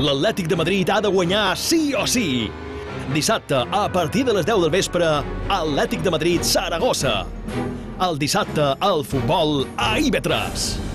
L'Atlètic de Madrid ha de guanyar sí o sí. Dissabte, a partir de les 10 del vespre, Atlètic de Madrid-Saragossa. El dissabte, al futbol a IB3.